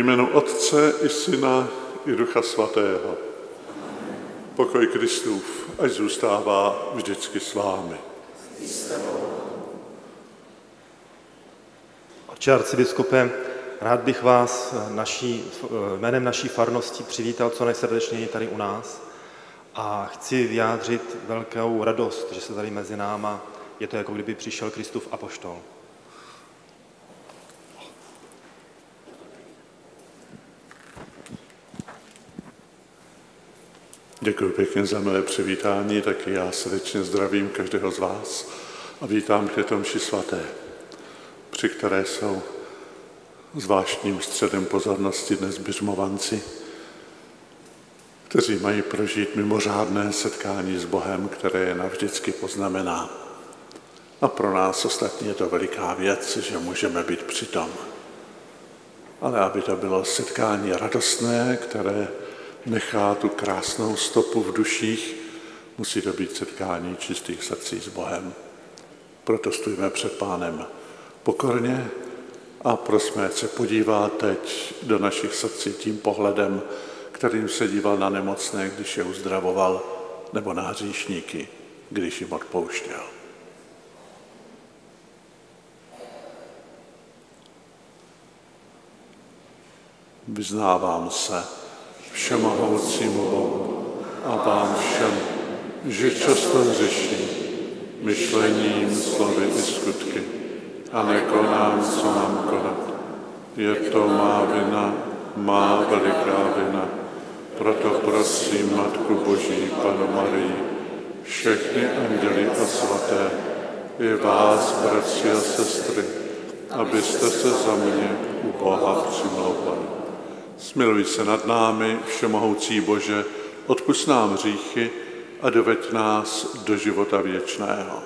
Jménu Otce i Syna i Ducha Svatého. Pokoj Kristův, ať zůstává vždycky s vámi. Oče arcibiskupe, rád bych vás naší, jménem naší farnosti přivítal co nejsrdečněji tady u nás a chci vyjádřit velkou radost, že se tady mezi náma je to, jako kdyby přišel Kristův apoštol. Děkuji pěkně za milé přivítání, taky já srdečně zdravím každého z vás a vítám k této mši svaté, při které jsou zvláštním středem pozornosti dnes běžmovanci, kteří mají prožít mimořádné setkání s Bohem, které je navždycky poznamená. A pro nás ostatní je to veliká věc, že můžeme být přitom. Ale aby to bylo setkání radostné, které nechá tu krásnou stopu v duších, musí to být setkání čistých srdcí s Bohem. Proto stojíme před pánem pokorně a prosme, se podívá teď do našich srdcí tím pohledem, kterým se díval na nemocné, když je uzdravoval, nebo na hříšníky, když jim odpouštěl. Vyznávám se všemohoucímu Bohu a vám všem, že často hřeším myšlením, slovy i skutky a nekonám, co mám konat. Je to má vina, má veliká vina. Proto prosím Matku Boží, Panu Marii, všechny anděly a svaté, i vás, bratři a sestry, abyste se za mě u Boha přimlouvali. Smiluj se nad námi, všemohoucí Bože, odpust nám hříchy a doveď nás do života věčného.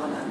Pane,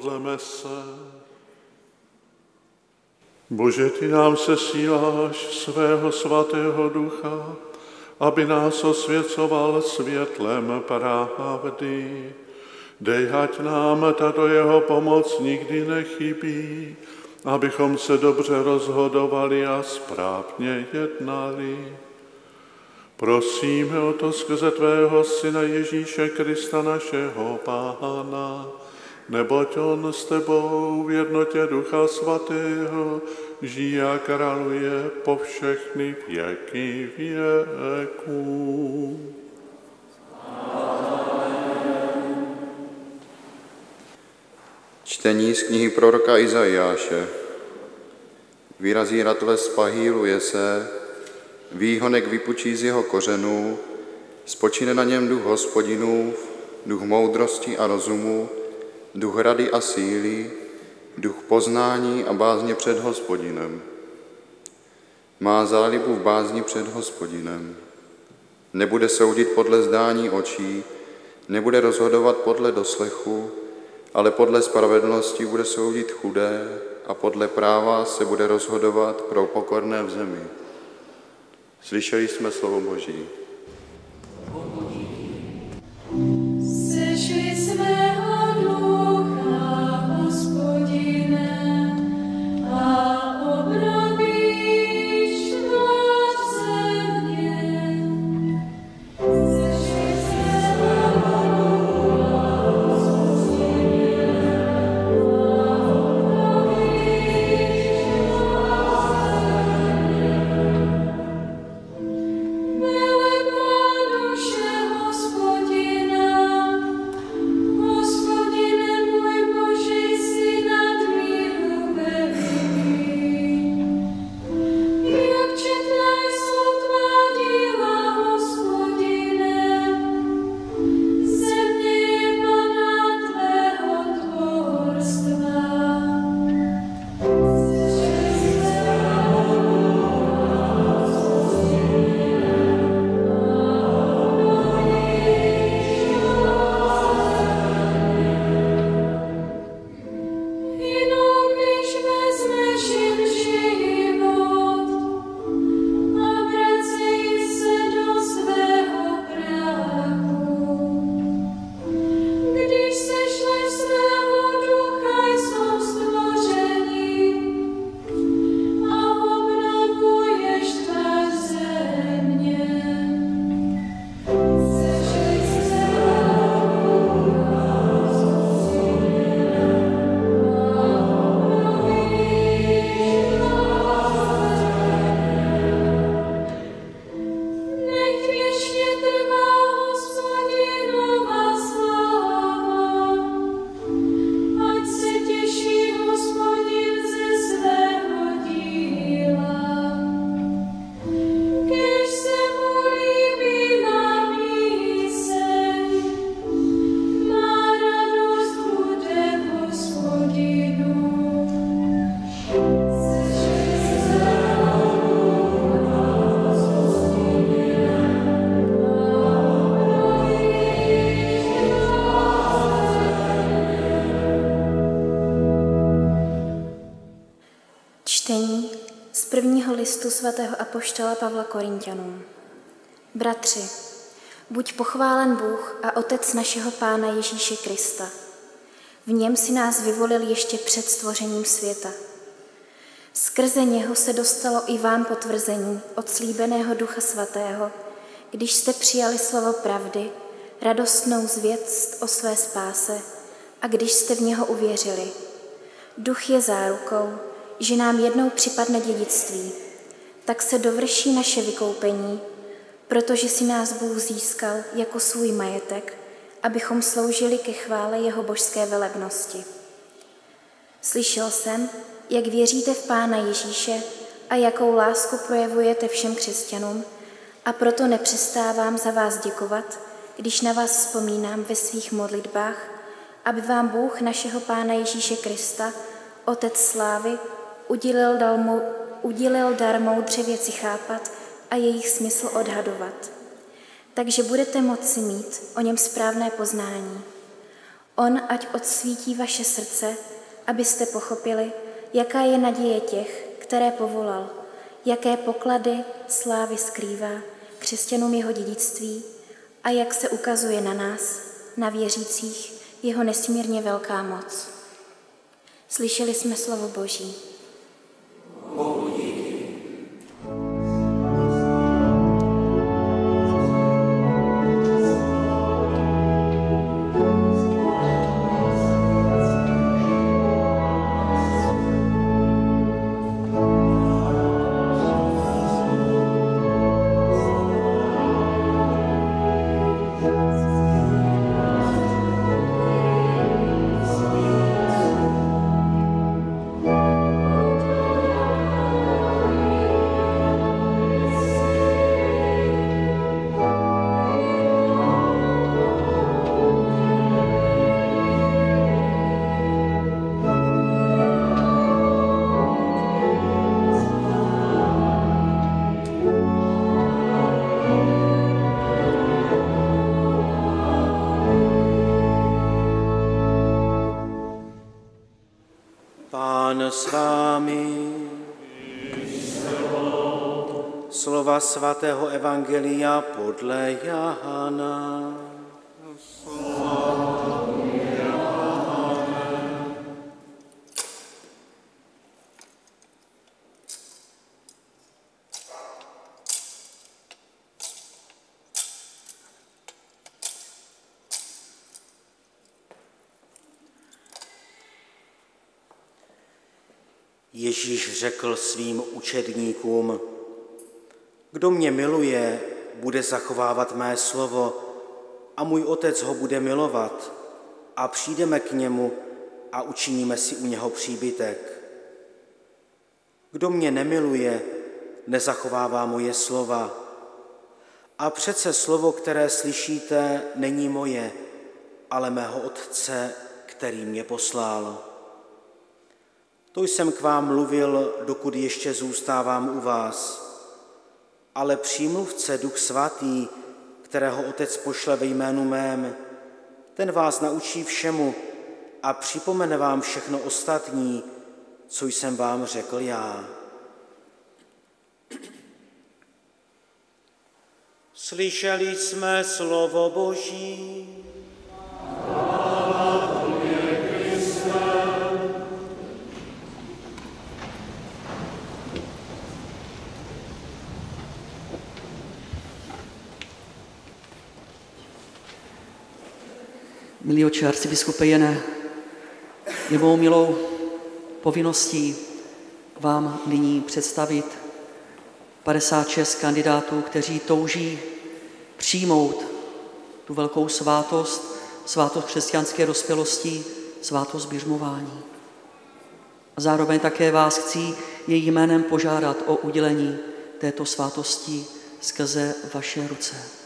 Modleme se. Bože, ty nám se síláš svého svatého ducha, aby nás osvěcoval světlem pravdy. Dej, ať nám tato jeho pomoc nikdy nechybí abychom se dobře rozhodovali a správně jednali. Prosíme o to skrze Tvého Syna Ježíše Krista, našeho Pána, neboť On s Tebou v jednotě Ducha Svatého žije a králuje po všechny věky věků. Čtení z knihy proroka Izajáše. Vyrazí ratles pahýluje se, výhonek vypučí z jeho kořenů, spočine na něm duch hospodinův, duch moudrosti a rozumu, duch rady a síly, duch poznání a bázně před hospodinem. Má zálibu v bázni před hospodinem. Nebude soudit podle zdání očí, nebude rozhodovat podle doslechu, ale podle spravedlnosti bude soudit chudé a podle práva se bude rozhodovat pro pokorné v zemi. Slyšeli jsme slovo Boží. Listu svatého apoštola Pavla Korintianům. Bratři, buď pochválen Bůh a Otec našeho Pána Ježíše Krista. V něm si nás vyvolil ještě před stvořením světa. Skrze něho se dostalo i vám potvrzení od slíbeného Ducha Svatého, když jste přijali slovo pravdy, radostnou zvěst o své spáse a když jste v něho uvěřili. Duch je zárukou, že nám jednou připadne dědictví, tak se dovrší naše vykoupení, protože si nás Bůh získal jako svůj majetek, abychom sloužili ke chvále jeho božské velebnosti. Slyšel jsem, jak věříte v Pána Ježíše a jakou lásku projevujete všem křesťanům, a proto nepřestávám za vás děkovat, když na vás vzpomínám ve svých modlitbách, aby vám Bůh našeho Pána Ježíše Krista, Otec slávy, udělil, dal mu, udělil dar moudře věci chápat a jejich smysl odhadovat. Takže budete moci mít o něm správné poznání. On ať odsvítí vaše srdce, abyste pochopili, jaká je naděje těch, které povolal, jaké poklady slávy skrývá křesťanům jeho dědictví a jak se ukazuje na nás, na věřících, jeho nesmírně velká moc. Slyšeli jsme slovo Boží. Pán svatého Evangelia podle Jana. Ježíš řekl svým učedníkům, kdo mě miluje, bude zachovávat mé slovo a můj otec ho bude milovat a přijdeme k němu a učiníme si u něho příbytek. Kdo mě nemiluje, nezachovává moje slova. A přece slovo, které slyšíte, není moje, ale mého Otce, který mě poslal. To jsem k vám mluvil, dokud ještě zůstávám u vás. Ale přímluvce Duch Svatý, kterého Otec pošle ve jménu mém, ten vás naučí všemu a připomene vám všechno ostatní, co jsem vám řekl já. Slyšeli jsme slovo Boží. Milý oče arcibiskupe Jene, je mou milou povinností vám nyní představit 56 kandidátů, kteří touží přijmout tu velkou svátost, svátost křesťanské dospělosti, svátost běžmování. A zároveň také vás chci její jménem požádat o udělení této svátosti skrze vaše ruce.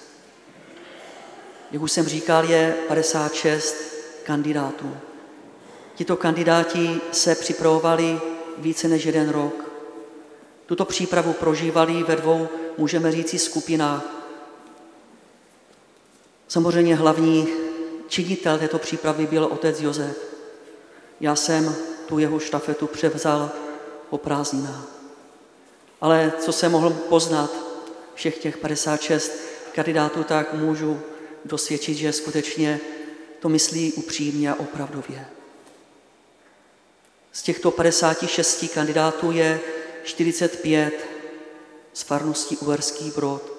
Jak už jsem říkal, je 56 kandidátů. Tito kandidáti se připravovali více než jeden rok. Tuto přípravu prožívali ve dvou, můžeme říci, skupinách. Samozřejmě hlavní činitel této přípravy byl otec Josef. Já jsem tu jeho štafetu převzal po prázdninách. Ale co jsem mohl poznat všech těch 56 kandidátů, tak můžu dosvědčit, že skutečně to myslí upřímně a opravdově. Z těchto 56 kandidátů je 45 z farností Uherský Brod.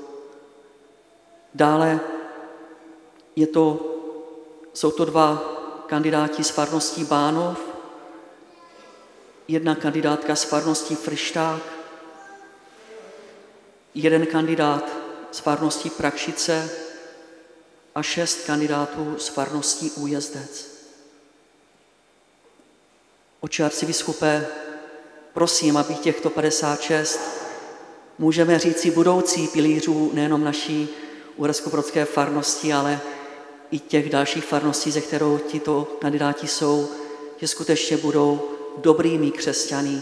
Dále je to, jsou to dva kandidáti z farností Bánov, jedna kandidátka z farností Frišták, jeden kandidát z farností Prakšice a šest kandidátů z farností Újezdec. Oče arcibiskupé, prosím, aby těchto 56 můžeme říci budoucí pilířů nejenom naší Uherskobrodské farnosti, ale i těch dalších farností, ze kterou tito kandidáti jsou, že skutečně budou dobrými křesťany,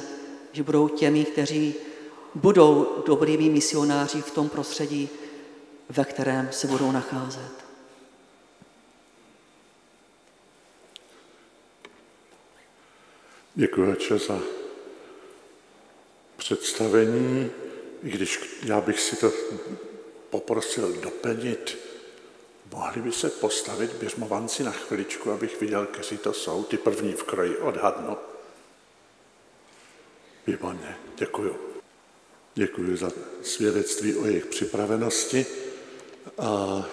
že budou těmi, kteří budou dobrými misionáři v tom prostředí, ve kterém se budou nacházet. Děkuji, Oče, za představení, i když já bych si to poprosil doplnit. Mohli by se postavit běžmovanci na chviličku, abych viděl, kteří to jsou, ty první v kroji odhadnu. Výborně, děkuju. Děkuji za svědectví o jejich připravenosti a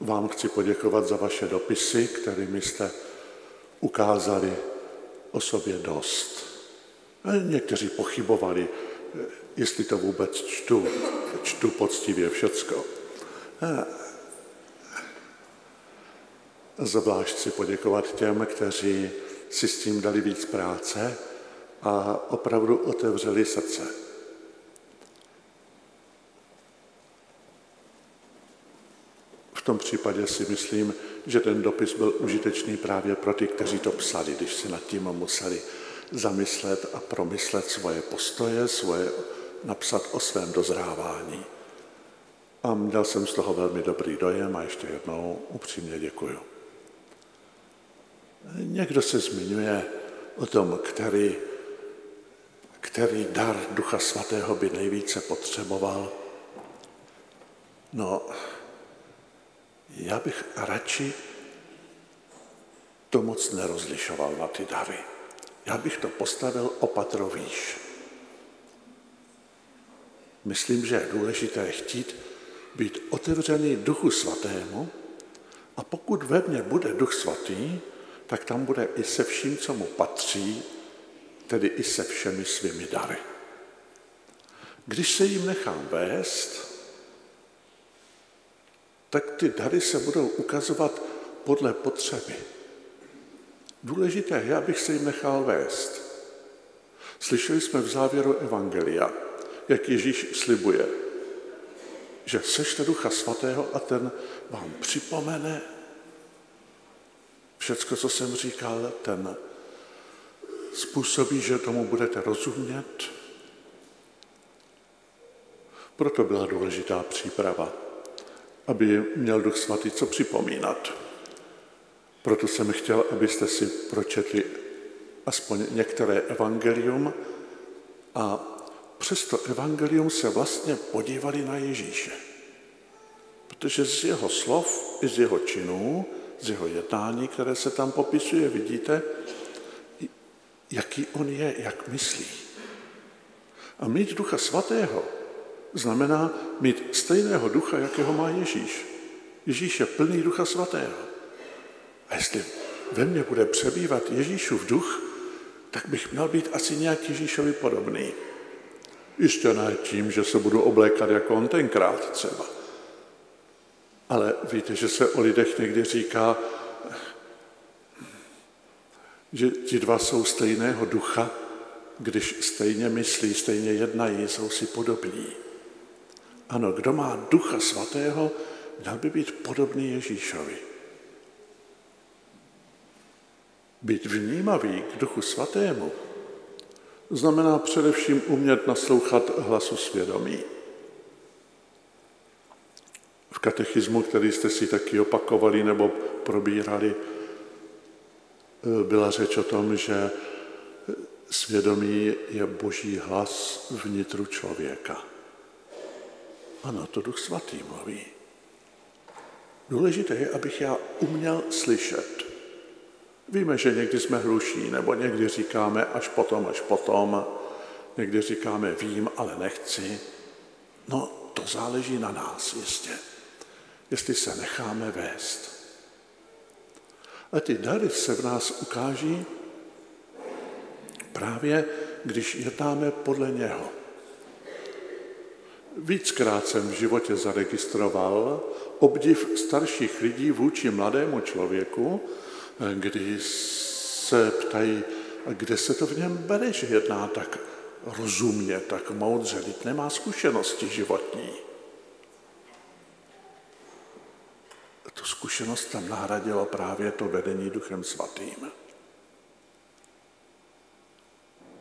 vám chci poděkovat za vaše dopisy, kterými jste ukázali o sobě dost. Někteří pochybovali, jestli to vůbec čtu. Čtu poctivě všecko. Zvlášť si poděkovat těm, kteří si s tím dali víc práce a opravdu otevřeli srdce. V tom případě si myslím, že ten dopis byl užitečný právě pro ty, kteří to psali, když si nad tím museli zamyslet a promyslet svoje postoje, svoje, napsat o svém dozrávání. A měl jsem z toho velmi dobrý dojem a ještě jednou upřímně děkuju. Někdo se zmiňuje o tom, který, který dar Ducha Svatého by nejvíce potřeboval. No, já bych radši to moc nerozlišoval na ty dary. Já bych to postavil opatro výš. Myslím, že je důležité chtít být otevřený Duchu Svatému a pokud ve mně bude Duch Svatý, tak tam bude i se vším, co mu patří, tedy i se všemi svými dary. Když se jim nechám vést, tak ty dary se budou ukazovat podle potřeby. Důležité je, abych se jim nechal vést. Slyšeli jsme v závěru Evangelia, jak Ježíš slibuje, že sešte Ducha Svatého a ten vám připomene všecko, co jsem říkal, ten způsobí, že tomu budete rozumět. Proto byla důležitá příprava, aby měl Duch Svatý co připomínat. Proto jsem chtěl, abyste si pročetli aspoň některé evangelium a přes to evangelium se vlastně podívali na Ježíše. Protože z jeho slov i z jeho činů, z jeho jednání, které se tam popisuje, vidíte, jaký on je, jak myslí. A mít ducha svatého znamená mít stejného ducha, jakého má Ježíš. Ježíš je plný ducha svatého. A jestli ve mně bude přebývat Ježíšův duch, tak bych měl být asi nějak Ježíšovi podobný. Jistě ne tím, že se budu oblékat jako on tenkrát třeba. Ale víte, že se o lidech někdy říká, že ti dva jsou stejného ducha, když stejně myslí, stejně jednají, jsou si podobní. Ano, kdo má ducha svatého, měl by být podobný Ježíšovi. Být vnímavý k duchu svatému znamená především umět naslouchat hlasu svědomí. V katechismu, který jste si taky opakovali nebo probírali, byla řeč o tom, že svědomí je boží hlas vnitru člověka. Ano, to Duch Svatý mluví. Důležité je, abych já uměl slyšet. Víme, že někdy jsme hluší, nebo někdy říkáme až potom, až potom, někdy říkáme vím, ale nechci. No, to záleží na nás jistě, jestli se necháme vést. A ty dary se v nás ukáží právě, když jednáme podle něho. Víckrát jsem v životě zaregistroval obdiv starších lidí vůči mladému člověku, kdy se ptají, kde se to v něm bere, že jedná tak rozumně, tak moudře, lid nemá zkušenosti životní. Tu zkušenost tam nahradilo právě to vedení Duchem Svatým.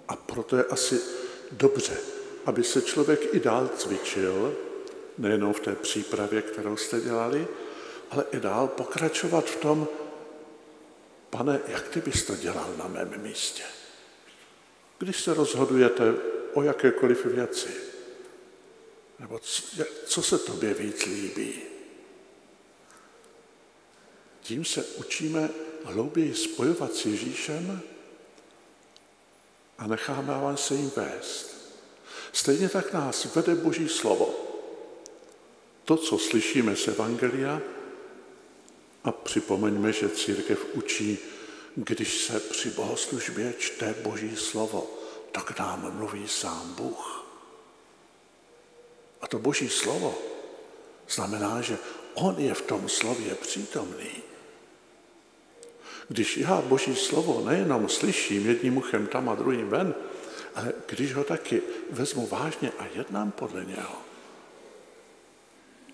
A proto je asi dobře, aby se člověk i dál cvičil, nejenom v té přípravě, kterou jste dělali, ale i dál pokračovat v tom, pane, jak ty bys to dělal na mém místě? Když se rozhodujete o jakékoliv věci, nebo co, se tobě víc líbí? Tím se učíme hlouběji spojovat s Ježíšem a necháme se jim vést. Stejně tak nás vede Boží slovo. To, co slyšíme z Evangelia, a připomeňme, že církev učí, když se při bohoslužbě čte Boží slovo, to k nám mluví sám Bůh. A to Boží slovo znamená, že On je v tom slově přítomný. Když já Boží slovo nejenom slyším jedním uchem tam a druhým ven, ale když ho taky vezmu vážně a jednám podle něho,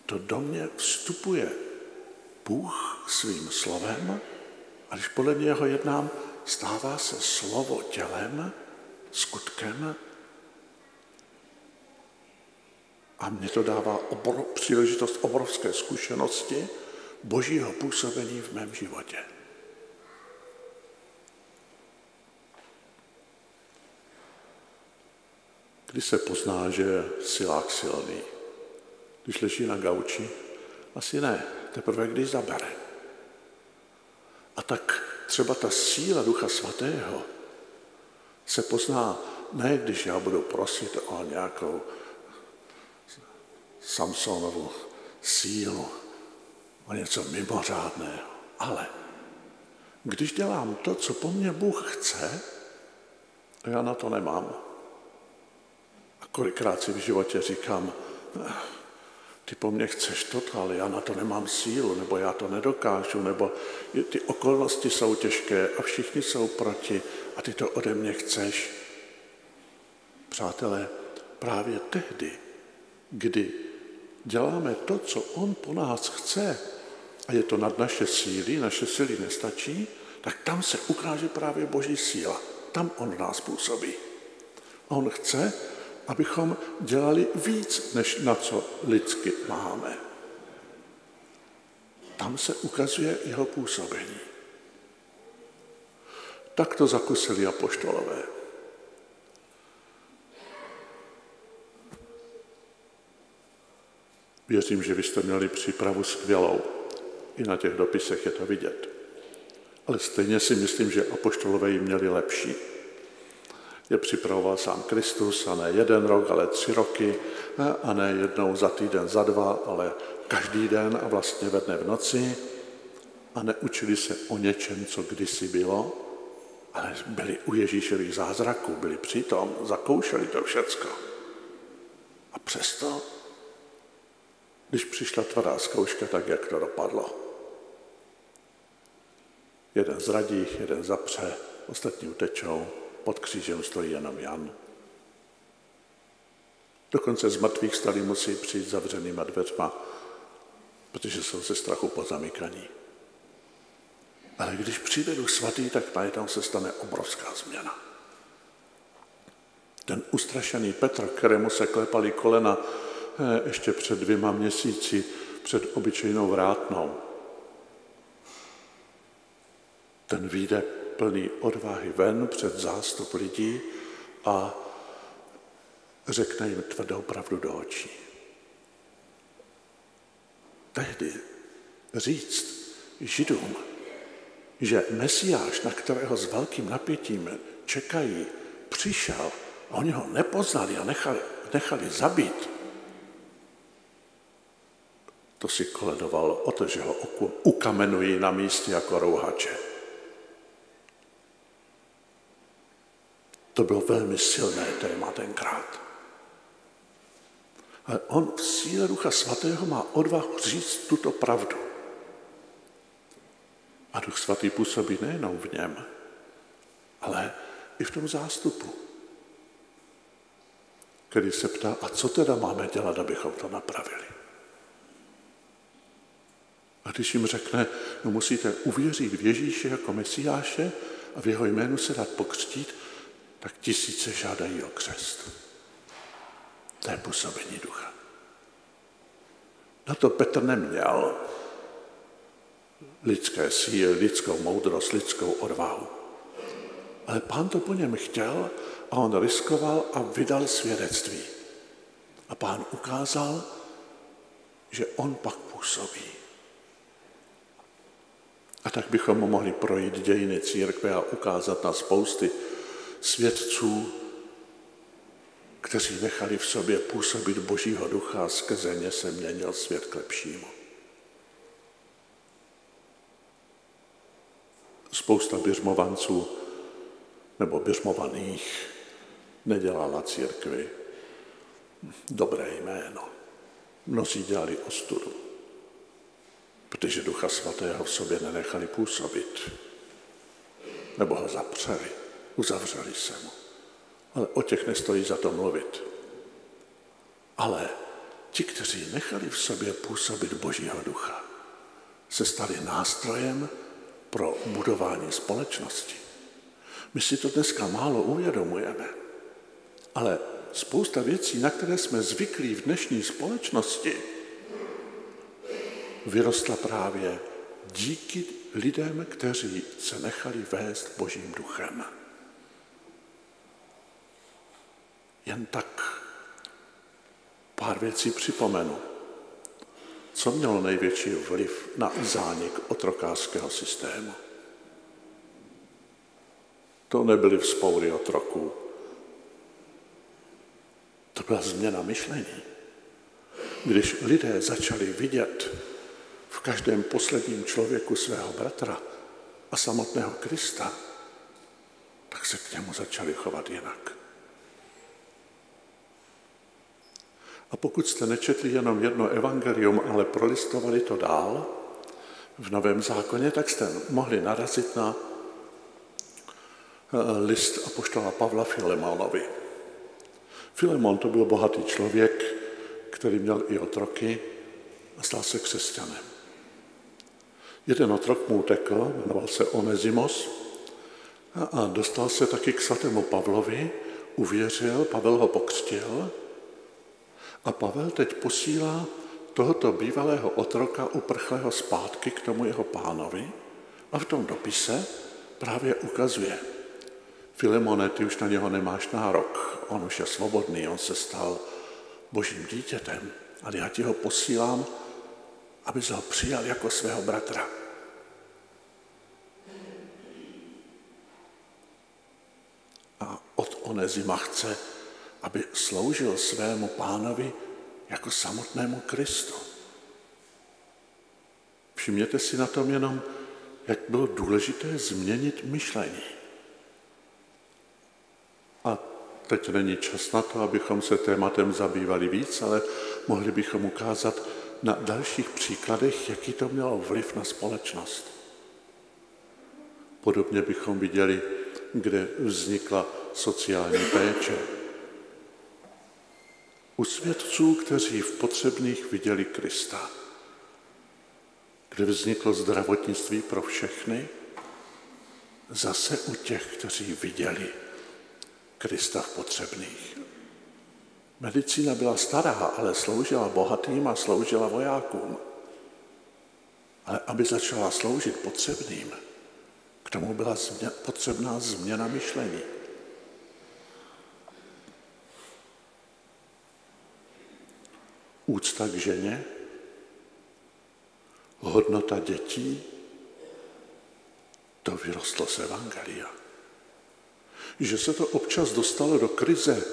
to do mě vstupuje Bůh svým slovem a když podle něho jednám, stává se slovo tělem, skutkem a mě to dává obro, příležitost obrovské zkušenosti božího působení v mém životě. Kdy se pozná, že je silák silný? Když leží na gauči? Asi ne, teprve když zabere. A tak třeba ta síla Ducha Svatého se pozná ne, když já budu prosit o nějakou Samsonovu sílu, o něco mimořádného, ale když dělám to, co po mně Bůh chce, já na to nemám. Kolikrát si v životě říkám, ty po mně chceš toto, ale já na to nemám sílu, nebo já to nedokážu, nebo ty okolnosti jsou těžké a všichni jsou proti a ty to ode mě chceš. Přátelé, právě tehdy, kdy děláme to, co on po nás chce, a je to nad naše síly, naše síly nestačí, tak tam se ukáže právě Boží síla. Tam on nás působí. On chce, abychom dělali víc, než na co lidsky máme. Tam se ukazuje jeho působení. Tak to zakusili apoštolové. Věřím, že vy jste měli přípravu skvělou. I na těch dopisech je to vidět. Ale stejně si myslím, že apoštolové ji měli lepší je připravoval sám Kristus a ne jeden rok, ale tři roky a ne jednou za týden, za dva, ale každý den a vlastně ve dne v noci a neučili se o něčem, co kdysi bylo, ale byli u Ježíšových zázraků, byli přitom, zakoušeli to všecko. A přesto, když přišla tvrdá zkouška, tak jak to dopadlo? Jeden zradí, jeden zapře, ostatní utečou, pod křížem stojí jenom Jan. Dokonce z mrtvých stali musí přijít zavřenýma dveřma, protože jsou ze strachu pozamykaní. Ale když přijde Duch Svatý, tak najednou se stane obrovská změna. Ten ustrašený Petr, kterému se klepali kolena eh, ještě před dvěma měsíci před obyčejnou vrátnou, ten vyjde plný odvahy ven před zástup lidí a řekne jim tvrdou pravdu do očí. Tehdy říct Židům, že Mesiáš, na kterého s velkým napětím čekají, přišel a oni ho nepoznali a nechali, nechali zabít, to si koledoval o to, že ho ukamenují na místě jako rouhače. To bylo velmi silné téma tenkrát. Ale on v síle Ducha Svatého má odvahu říct tuto pravdu. A Duch Svatý působí nejenom v něm, ale i v tom zástupu, který se ptá, a co teda máme dělat, abychom to napravili. A když jim řekne, no musíte uvěřit v Ježíše jako Mesiáše a v jeho jménu se dát pokřtít, tak tisíce žádají o křest. To je působení ducha. Na to Petr neměl lidské síly, lidskou moudrost, lidskou odvahu. Ale pán to po něm chtěl a on riskoval a vydal svědectví. A pán ukázal, že on pak působí. A tak bychom mohli projít dějiny církve a ukázat na spousty svědců, kteří nechali v sobě působit Božího ducha a skrze ně se měnil svět k lepšímu. Spousta běžmovanců nebo běžmovaných nedělala církvi dobré jméno. Mnozí dělali ostudu, protože Ducha Svatého v sobě nenechali působit, nebo ho zapřeli, uzavřeli se mu. Ale o těch nestojí za to mluvit. Ale ti, kteří nechali v sobě působit Božího ducha, se stali nástrojem pro budování společnosti. My si to dneska málo uvědomujeme, ale spousta věcí, na které jsme zvyklí v dnešní společnosti, vyrostla právě díky lidem, kteří se nechali vést Božím duchem. Jen tak pár věcí připomenu. Co mělo největší vliv na zánik otrokářského systému? To nebyly vzpoury otroků. To byla změna myšlení. Když lidé začali vidět v každém posledním člověku svého bratra a samotného Krista, tak se k němu začali chovat jinak. A pokud jste nečetli jenom jedno evangelium, ale prolistovali to dál v Novém zákoně, tak jste mohli narazit na eh, list apoštola Pavla Filemonovi. Filemon to byl bohatý člověk, který měl i otroky a stal se křesťanem. Jeden otrok mu utekl, jmenoval se Onezimos a dostal se taky k svatému Pavlovi, uvěřil, Pavel ho pokřtil a Pavel teď posílá tohoto bývalého otroka uprchlého zpátky k tomu jeho pánovi a v tom dopise právě ukazuje, Filemone, ty už na něho nemáš nárok, on už je svobodný, on se stal božím dítětem, ale já ti ho posílám, aby ho přijal jako svého bratra. A od Onezima chce, aby sloužil svému pánovi jako samotnému Kristu. Všimněte si na tom jenom, jak bylo důležité změnit myšlení. A teď není čas na to, abychom se tématem zabývali víc, ale mohli bychom ukázat na dalších příkladech, jaký to mělo vliv na společnost. Podobně bychom viděli, kde vznikla sociální péče, u svědců, kteří v potřebných viděli Krista, kde vzniklo zdravotnictví pro všechny, zase u těch, kteří viděli Krista v potřebných. Medicína byla stará, ale sloužila bohatým a sloužila vojákům. Ale aby začala sloužit potřebným, k tomu byla potřebná změna myšlení. Úcta k ženě, hodnota dětí, to vyrostlo z Evangelia. Že se to občas dostalo do krize,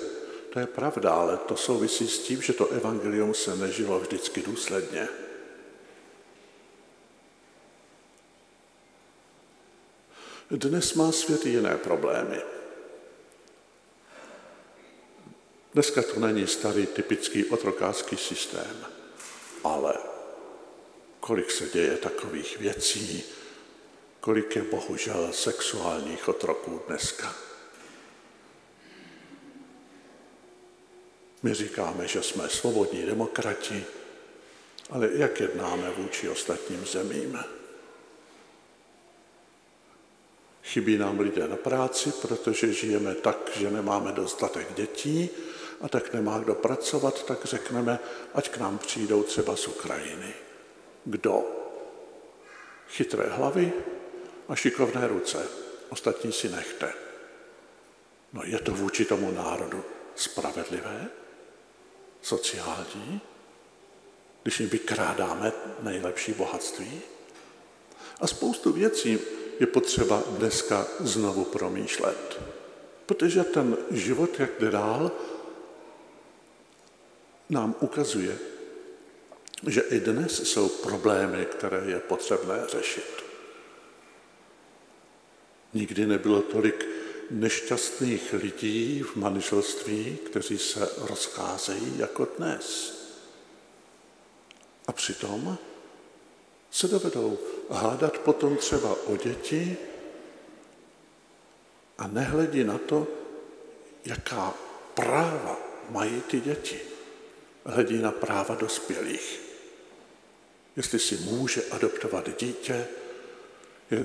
to je pravda, ale to souvisí s tím, že to evangelium se nežilo vždycky důsledně. Dnes má svět jiné problémy. Dneska to není starý typický otrokářský systém, ale kolik se děje takových věcí, kolik je bohužel sexuálních otroků dneska. My říkáme, že jsme svobodní demokrati, ale jak jednáme vůči ostatním zemím? Chybí nám lidé na práci, protože žijeme tak, že nemáme dostatek dětí a tak nemá kdo pracovat, tak řekneme, ať k nám přijdou třeba z Ukrajiny. Kdo? Chytré hlavy a šikovné ruce. Ostatní si nechte. No je to vůči tomu národu spravedlivé? Sociální? Když jim vykrádáme nejlepší bohatství? A spoustu věcí je potřeba dneska znovu promýšlet. Protože ten život, jak jde dál, nám ukazuje, že i dnes jsou problémy, které je potřebné řešit. Nikdy nebylo tolik nešťastných lidí v manželství, kteří se rozcházejí jako dnes. A přitom se dovedou hádat potom třeba o děti a nehledí na to, jaká práva mají ty děti. Hledí na práva dospělých. Jestli si může adoptovat dítě, je,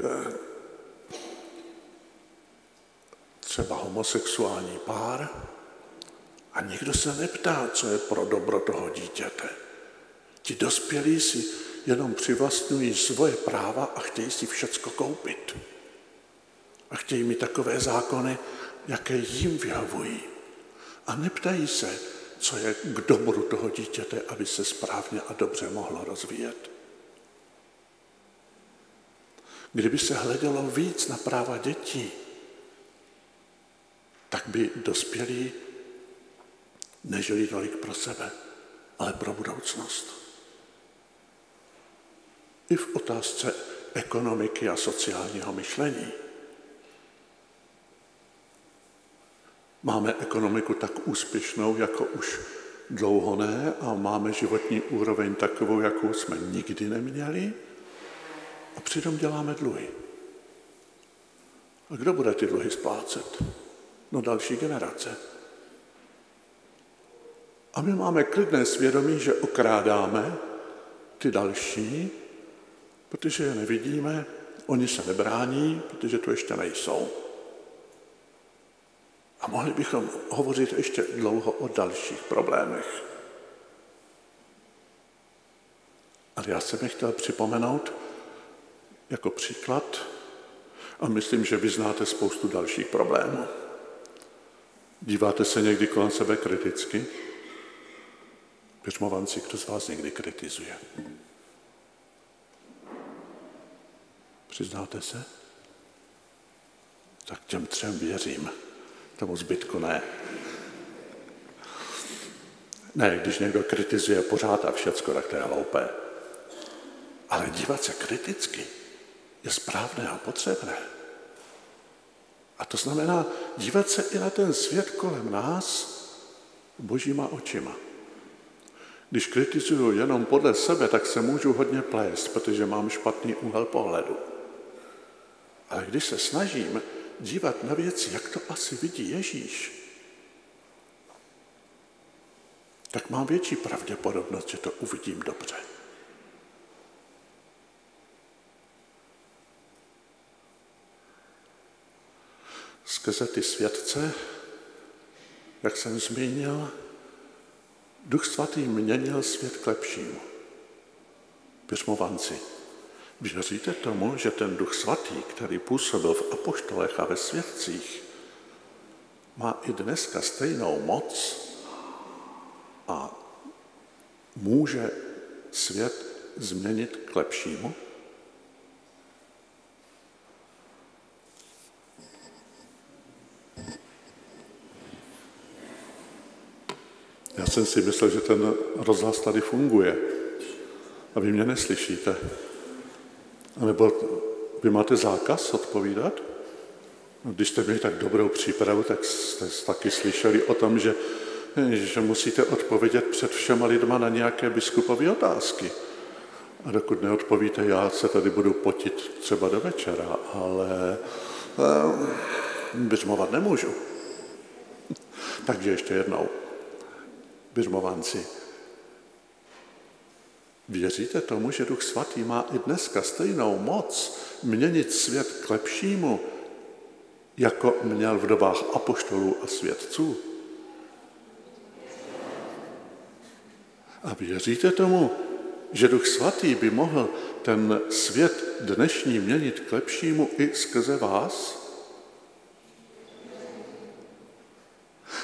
třeba homosexuální pár a nikdo se neptá, co je pro dobro toho dítěte. Ti dospělí si jenom přivlastňují svoje práva a chtějí si všecko koupit. A chtějí mít takové zákony, jaké jim vyhovují. A neptají se, co je k dobru toho dítěte, aby se správně a dobře mohlo rozvíjet. Kdyby se hledělo víc na práva dětí, tak by dospělí nežili tolik pro sebe, ale pro budoucnost. I v otázce ekonomiky a sociálního myšlení. Máme ekonomiku tak úspěšnou, jako už dlouho ne, a máme životní úroveň takovou, jakou jsme nikdy neměli, a přitom děláme dluhy. A kdo bude ty dluhy splácet? No další generace. A my máme klidné svědomí, že okrádáme ty další, protože je nevidíme, oni se nebrání, protože tu ještě nejsou. A mohli bychom hovořit ještě dlouho o dalších problémech. Ale já jsem je chtěl připomenout jako příklad a myslím, že vy znáte spoustu dalších problémů. Díváte se někdy kolem sebe kriticky? Pěřmovanci, kdo z vás někdy kritizuje? Přiznáte se? Tak těm třem věřím, tomu zbytku ne. Ne, když někdo kritizuje pořád a všecko, tak to je hloupé. Ale dívat se kriticky je správné a potřebné. A to znamená dívat se i na ten svět kolem nás božíma očima. Když kritizuju jenom podle sebe, tak se můžu hodně plést, protože mám špatný úhel pohledu. Ale když se snažím dívat na věci, jak to asi vidí Ježíš, tak mám větší pravděpodobnost, že to uvidím dobře. Skrze ty světce, jak jsem zmínil, Duch Svatý měnil svět k lepšímu. Pěřmovanci, věříte tomu, že ten Duch Svatý, který působil v apoštolech a ve světcích, má i dneska stejnou moc a může svět změnit k lepšímu? Já jsem si myslel, že ten rozhlas tady funguje. A vy mě neslyšíte. Nebo vy máte zákaz odpovídat? No, když jste měli tak dobrou přípravu, tak jste taky slyšeli o tom, že, že musíte odpovědět před všema lidma na nějaké biskupové otázky. A dokud neodpovíte, já se tady budu potit třeba do večera, ale um, běžmovat nemůžu. Takže ještě jednou. Běžmovanci, věříte tomu, že Duch Svatý má i dneska stejnou moc měnit svět k lepšímu, jako měl v dobách apoštolů a svědců? A věříte tomu, že Duch Svatý by mohl ten svět dnešní měnit k lepšímu i skrze vás?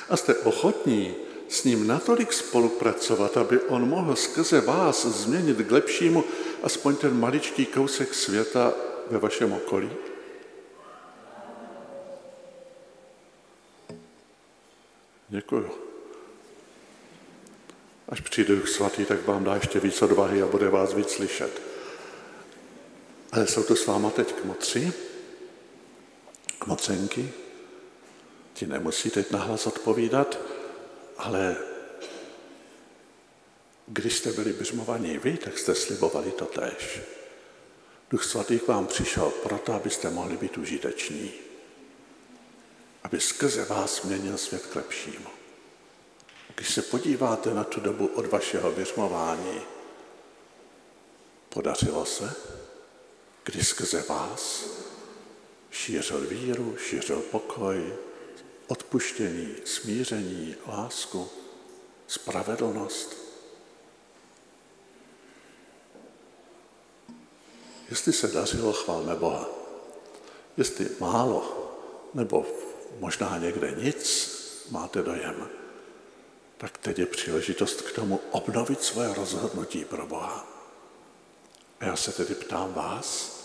A jste ochotní s ním natolik spolupracovat, aby on mohl skrze vás změnit k lepšímu aspoň ten maličký kousek světa ve vašem okolí? Děkuju. Až přijde Duch Svatý, tak vám dá ještě víc odvahy a bude vás víc slyšet. Ale jsou to s váma teď kmotři, kmocenky, ti nemusí teď nahlas odpovídat, ale když jste byli běžmovaní vy, tak jste slibovali to též. Duch Svatý k vám přišel proto, abyste mohli být užiteční. Aby skrze vás měnil svět k lepšímu. Když se podíváte na tu dobu od vašeho běžmování, podařilo se, kdy skrze vás šířil víru, šířil pokoj, odpuštění, smíření, lásku, spravedlnost. Jestli se dařilo, chválme Boha. Jestli málo, nebo možná někde nic, máte dojem, tak teď je příležitost k tomu obnovit svoje rozhodnutí pro Boha. A já se tedy ptám vás,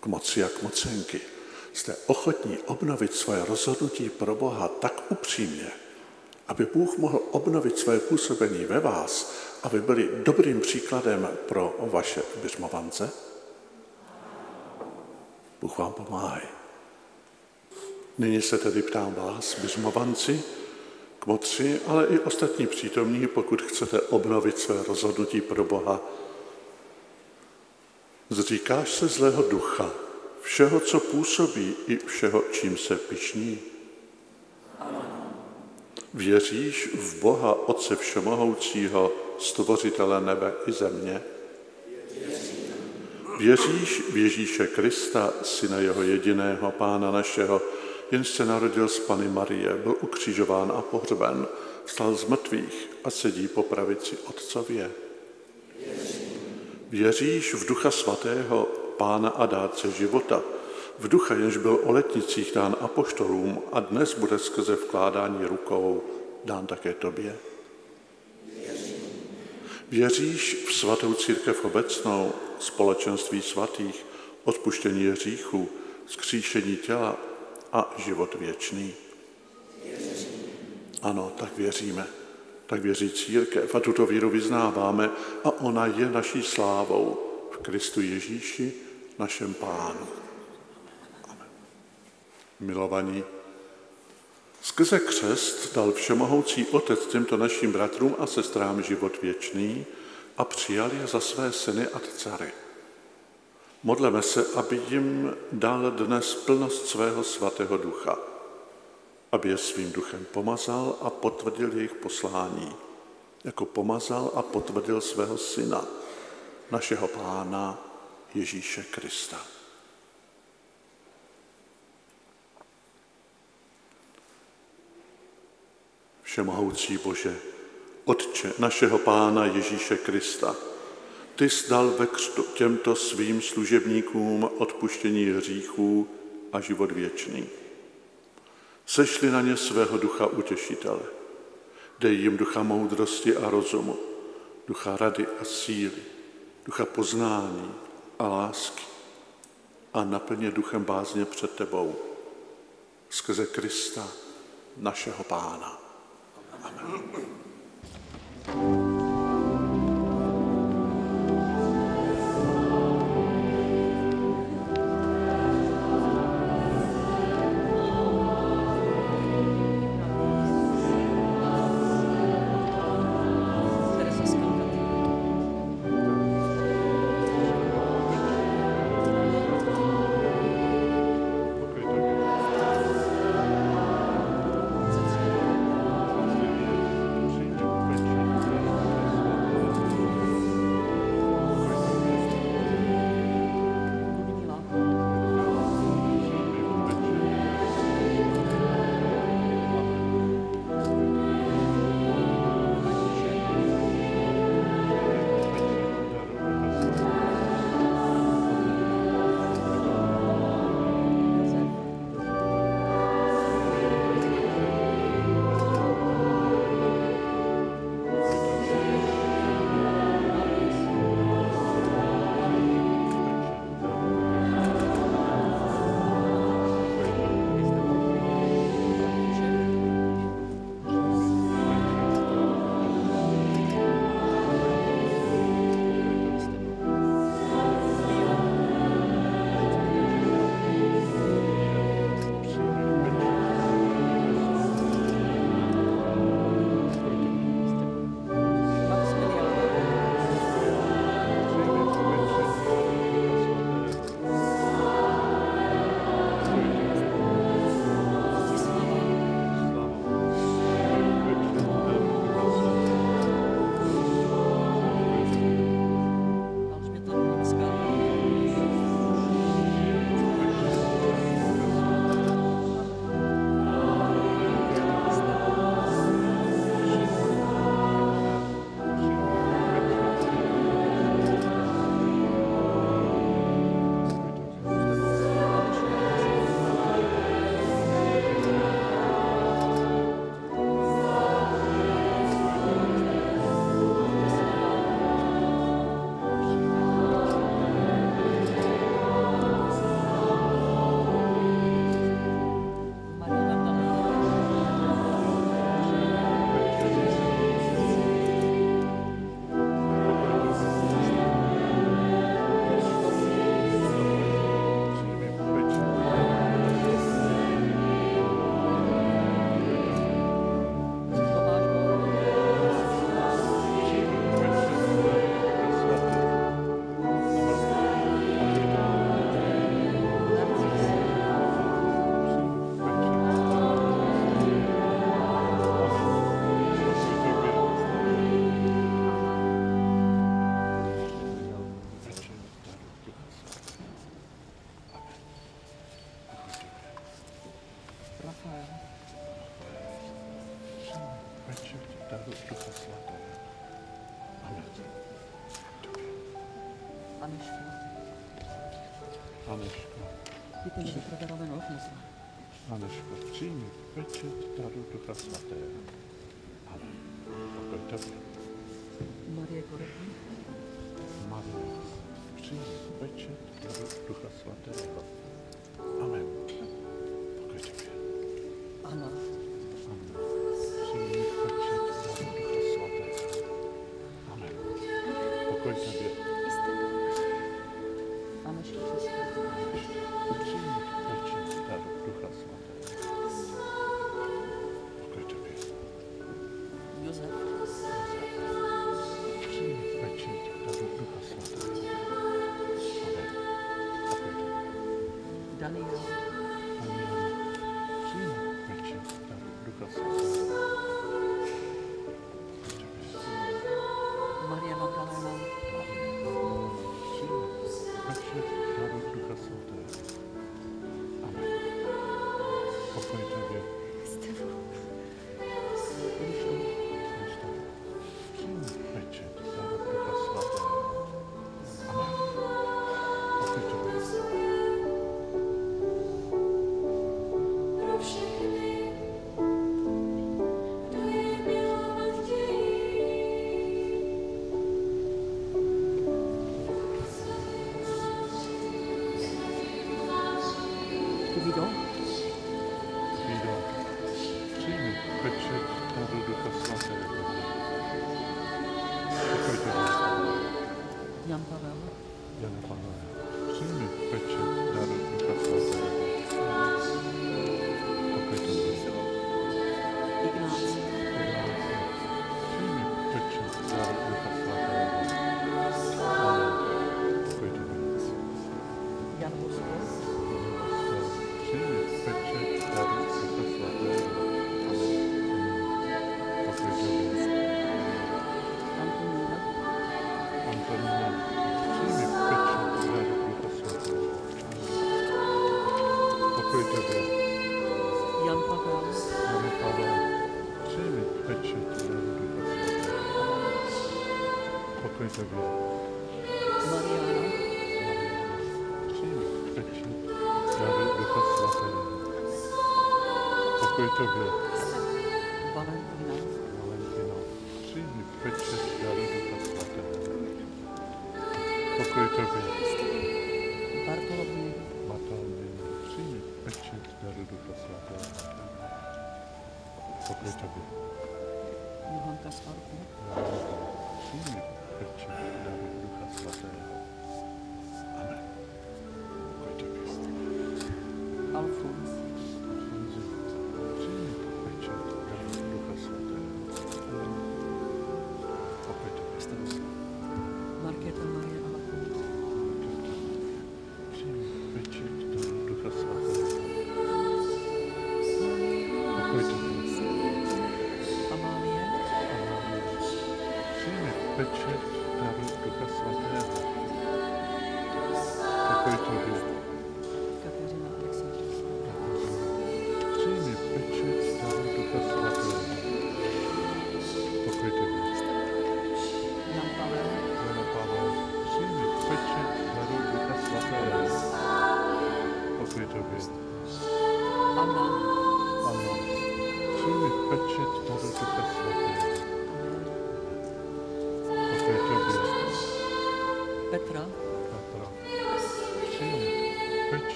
k moci a k mocenky, jste ochotní obnovit svoje rozhodnutí pro Boha tak upřímně, aby Bůh mohl obnovit své působení ve vás, aby byli dobrým příkladem pro vaše běžmovance? Bůh vám pomáhá. Nyní se tedy ptám vás, běžmovanci, kmotři, ale i ostatní přítomní, pokud chcete obnovit své rozhodnutí pro Boha. Zříkáš se zlého ducha, všeho, co působí, i všeho, čím se pišní. Věříš v Boha Otce Všemohoucího, stvořitele nebe i země? Věříš v Ježíše Krista, syna jeho jediného, pána našeho, jenž se narodil z Pany Marie, byl ukřižován a pohřben, vstal z mrtvých a sedí po pravici Otcově. Věříš v Ducha Svatého, Pána a dárce života, v ducha, jenž byl o letnicích dán apoštolům a dnes bude skrze vkládání rukou dán také tobě? Věříš v svatou církev obecnou, společenství svatých, odpuštění hříchů, skříšení těla a život věčný? Ano, tak věříme. Tak věří církev a tuto víru vyznáváme a ona je naší slávou v Kristu Ježíši, našem Pánu. Amen. Milovaní, skrze křest dal všemohoucí Otec těmto našim bratrům a sestrám život věčný a přijal je za své syny a dcery. Modleme se, aby jim dal dnes plnost svého svatého ducha, aby je svým duchem pomazal a potvrdil jejich poslání, jako pomazal a potvrdil svého syna, našeho pána Ježíše Krista. Všemohoucí Bože, Otče našeho Pána Ježíše Krista, Ty jsi dal ve křtu těmto svým služebníkům odpuštění hříchů a život věčný. Sešli na ně svého ducha utěšitele. Dej jim ducha moudrosti a rozumu, ducha rady a síly, ducha poznání a lásky a naplně duchem bázně před tebou skrze Krista, našeho Pána. Amen. Amen. rozsłaty, ale pokój Tobie. Maria Gorgi. Maria, przyjdź, bycie Ducha Świętego.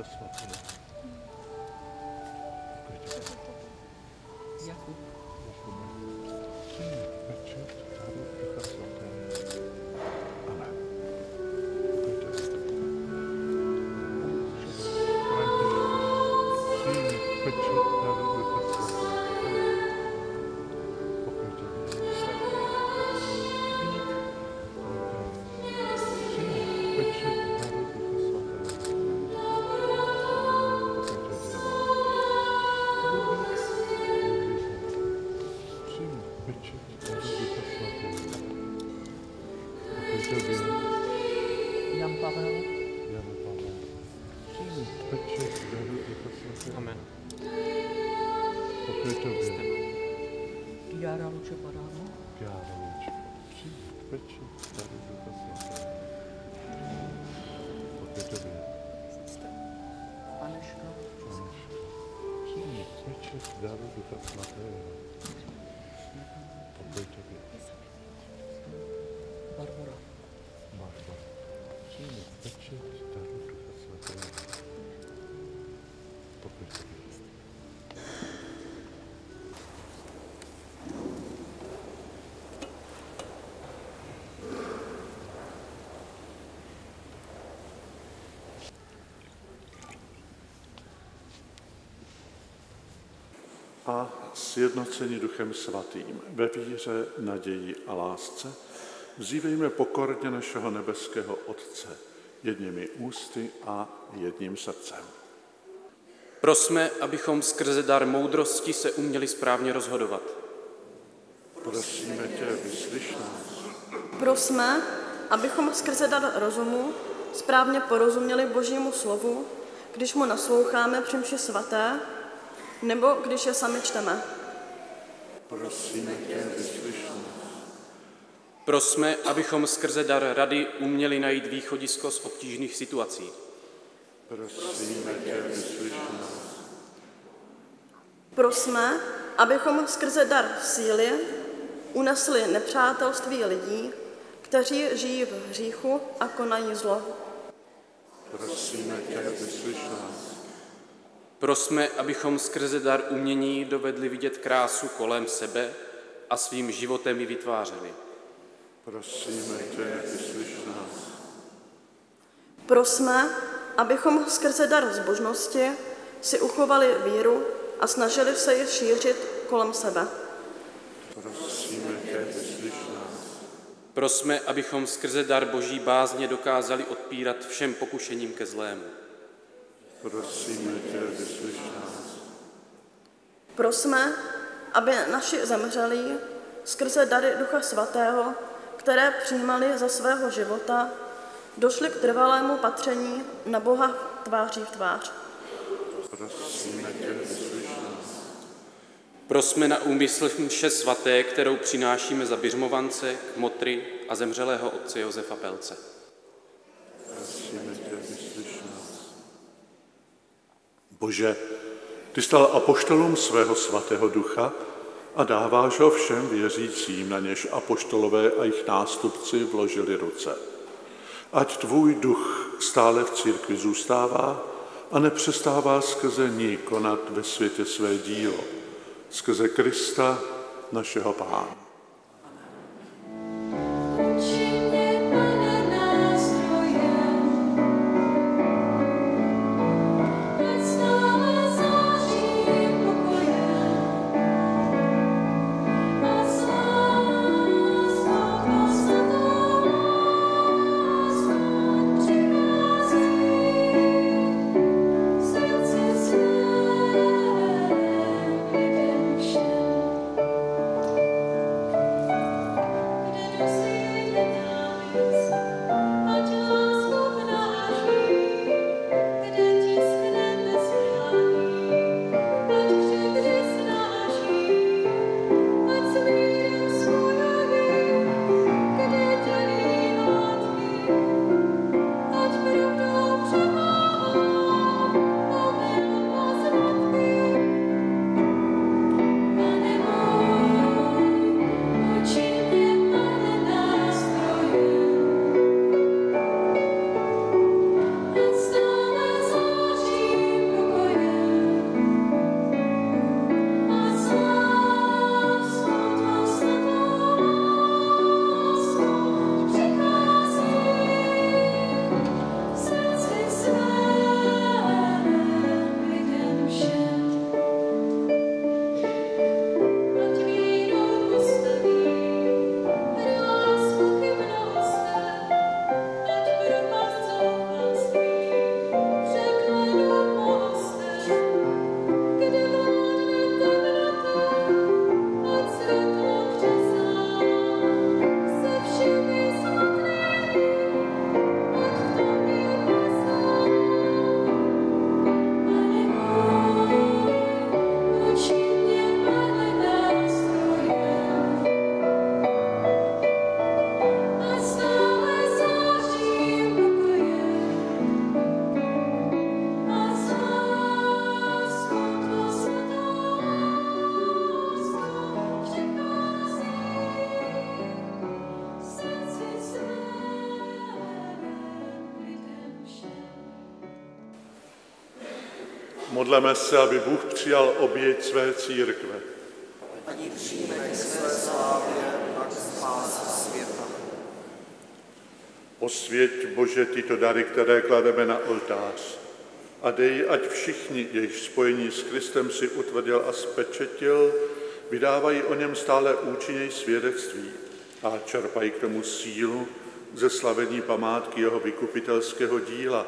это смотрю. Якуб. Якуб. Отчет. A sjednocení Duchem Svatým ve víře, naději a lásce, vzývejme pokorně našeho nebeského Otce jedními ústy a jedním srdcem. Prosme, abychom skrze dar moudrosti se uměli správně rozhodovat. Prosíme tě, vyslyš nás. Prosme, abychom skrze dar rozumu správně porozuměli Božímu slovu, když mu nasloucháme při mši svaté, nebo když je sami čteme. Prosíme tě, vyslyš. Prosme, abychom skrze dar rady uměli najít východisko z obtížných situací. Prosíme tě, vyslyš. Prosme, abychom skrze dar síly unesli nepřátelství lidí, kteří žijí v hříchu a konají zlo. Prosíme tě, vyslyš nás. Prosme, abychom skrze dar umění dovedli vidět krásu kolem sebe a svým životem ji vytvářeli. Prosíme tě, vyslyš nás. Prosme, abychom skrze dar zbožnosti si uchovali víru a snažili se ji šířit kolem sebe. Prosíme tě, vyslyš nás. Prosme, abychom skrze dar boží bázně dokázali odpírat všem pokušením ke zlému. Prosíme tě, vyslyš nás. Prosme, aby naši zemřelí skrze dary Ducha Svatého, které přijímali za svého života, došli k trvalému patření na Boha tváří v tvář. Prosíme tě, vyslyš nás. Prosme na úmysl mše svaté, kterou přinášíme za Biřmovance, Kmotry a zemřelého otce Josefa Pelce. Prosíme tě, vyslyš nás. Bože, ty stal apoštolům svého svatého ducha a dáváš ho všem věřícím, na něž apoštolové a jejich nástupci vložili ruce. Ať tvůj duch stále v církvi zůstává a nepřestává skrze ní konat ve světě své dílo. Skrze Krista, našeho Pána. Modleme se, aby Bůh přijal oběť své církve. Osvěť, Bože, tyto dary, které klademe na oltář. A dej, ať všichni, jejich spojení s Kristem si utvrdil a spečetil, vydávají o něm stále účinněji svědectví a čerpají k tomu sílu ze slavení památky jeho vykupitelského díla,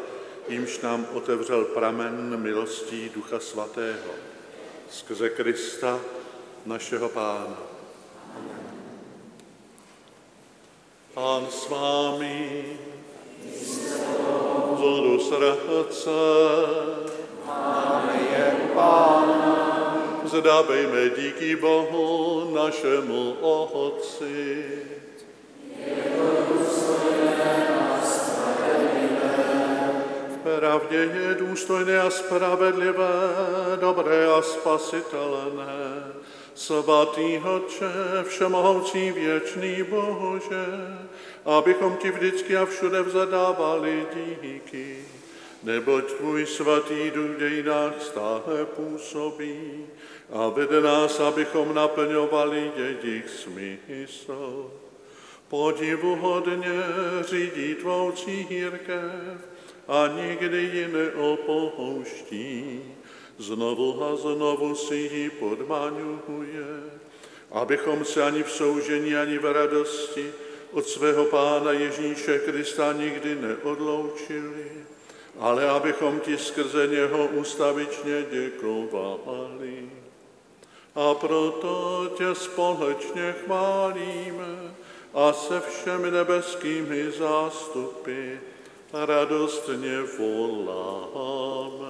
jímž nám otevřel pramen milostí Ducha Svatého. Skrze Krista, našeho Pána. Pán s vámi, zhodu srdce, Máme je Pána. Zadávejme díky Bohu, našemu Otci. V pravdě je důstojné a spravedlivé, dobré a spasitelné, svatý Otče, všemohoucí věčný Bože, abychom ti vždycky a všude vzadávali díky. Neboť tvůj svatý duch v dějinách stále působí a vede nás, abychom naplňovali jejich smysl. Podivuhodně řídí tvou církev a nikdy ji neopouští. Znovu a znovu si ji podmaňuje, abychom se ani v soužení, ani v radosti od svého Pána Ježíše Krista nikdy neodloučili, ale abychom ti skrze něho ustavičně děkovali. A proto tě společně chválíme a se všemi nebeskými zástupy radostně voláme.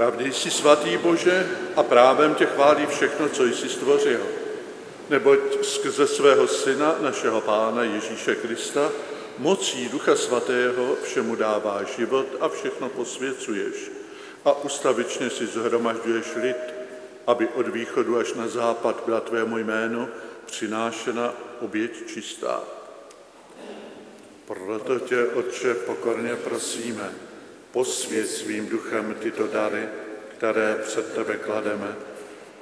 Pravdě jsi svatý Bože a právem tě chválí všechno, co jsi stvořil. Neboť skrze svého syna, našeho pána Ježíše Krista, mocí Ducha Svatého všemu dává život a všechno posvěcuješ. A ustavičně si zhromažďuješ lid, aby od východu až na západ byla tvému jméno přinášena oběť čistá. Proto tě, Otče, pokorně prosíme, posvět svým duchem tyto dary, které před tebe klademe,